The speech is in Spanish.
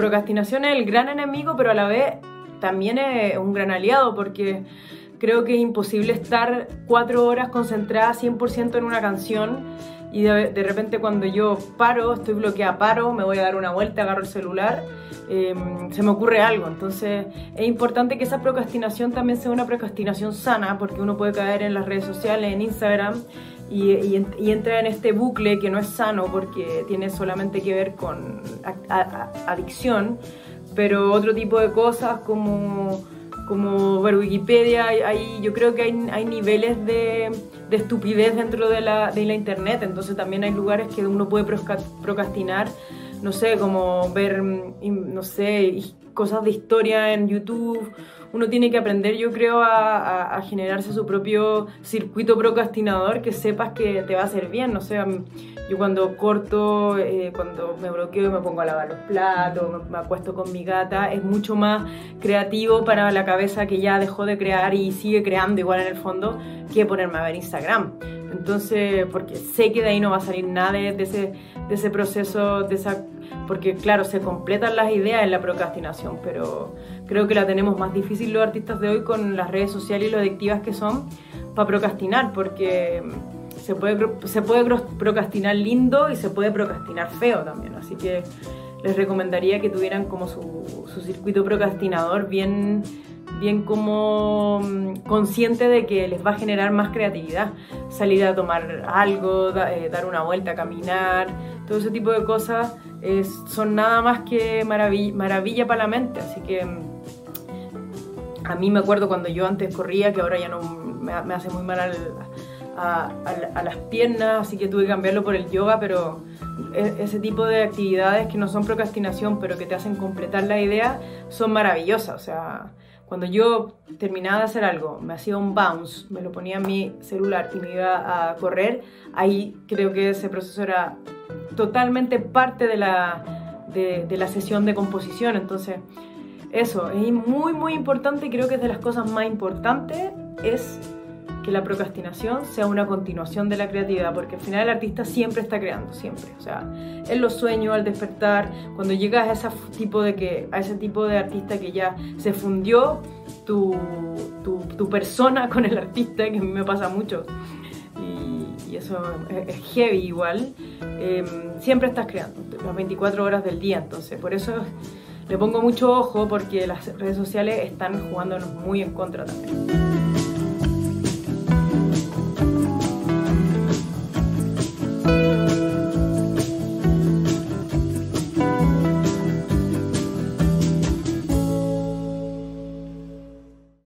procrastinación es el gran enemigo, pero a la vez también es un gran aliado porque creo que es imposible estar cuatro horas concentrada 100% en una canción y de, repente cuando yo paro, estoy bloqueada, paro, me voy a dar una vuelta, agarro el celular, em, se me ocurre algo. Entonces es importante que esa procrastinación también sea una procrastinación sana porque uno puede caer en las redes sociales, en Instagram y, y, entra en este bucle que no es sano porque tiene solamente que ver con adicción, pero otro tipo de cosas como, como ver Wikipedia, hay, yo creo que hay, hay niveles de, de, estupidez dentro de la, de la internet, entonces también hay lugares que uno puede procrastinar, no sé, como ver, mm, no sé, cosas de historia en YouTube uno tiene que aprender, yo creo, a, generarse su propio circuito procrastinador que sepas que te va a hacer bien. O sea, yo cuando corto, eh, cuando me bloqueo y me pongo a lavar los platos, me, acuesto con mi gata, es mucho más creativo para la cabeza que ya dejó de crear y sigue creando igual en el fondo que ponerme a ver Instagram. Entonces, porque sé que de ahí no va a salir nada de, ese, de ese proceso, de esa, porque claro, se completan las ideas en la procrastinación, pero creo que la tenemos más difícil los artistas de hoy con las redes sociales y lo adictivas que son para procrastinar, porque se puede, se puede procrastinar lindo y se puede procrastinar feo también, así que les recomendaría que tuvieran como su, su circuito procrastinador bien bien como mm, consciente de que les va a generar más creatividad. Salir a tomar algo, eh, dar una vuelta, caminar, todo ese tipo de cosas son nada más que maravilla, maravilla para la mente. Así que mm, a mí me acuerdo cuando yo antes corría, que ahora ya no me, hace muy mal a, las piernas, así que tuve que cambiarlo por el yoga, pero e, ese tipo de actividades que no son procrastinación, pero que te hacen completar la idea, son maravillosas. O sea, cuando yo terminaba de hacer algo, me hacía un bounce, me lo ponía en mi celular y me iba a correr, ahí creo que ese proceso era totalmente parte de la, de la sesión de composición. Entonces, eso, es muy, muy importante creo que es de las cosas más importantes, es que la procrastinación sea una continuación de la creatividad, porque al final el artista siempre está creando, siempre. O sea, en los sueños, al despertar, cuando llegas a ese tipo de, que, a ese tipo de artista que ya se fundió tu, tu, persona con el artista, que a mí me pasa mucho, y, eso es, heavy igual, em, siempre estás creando, las 24 horas del día, entonces por eso le pongo mucho ojo porque las redes sociales están jugándonos muy en contra también.